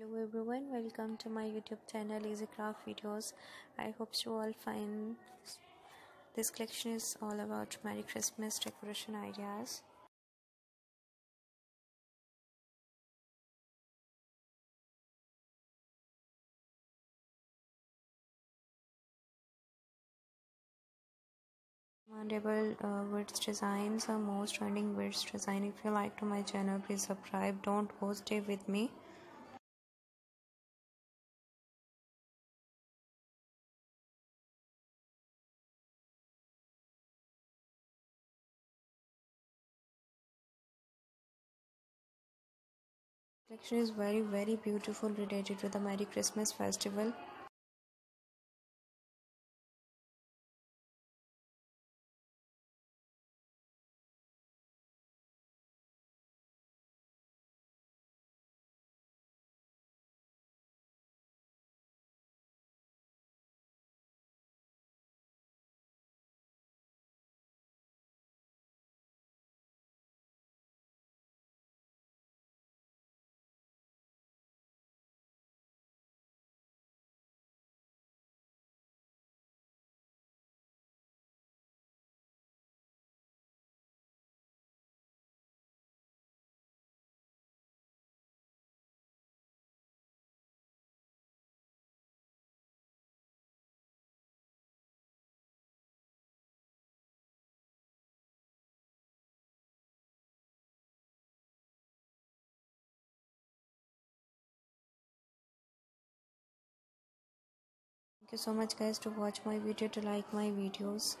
hello everyone. Welcome to my youtube channel easy craft videos. I hope you all find this collection is all about merry christmas decoration ideas. Mandable uh, words designs are most trending words design. If you like to my channel please subscribe. Don't go stay with me collection is very very beautiful related to the merry christmas festival Thank you so much guys to watch my video to like my videos.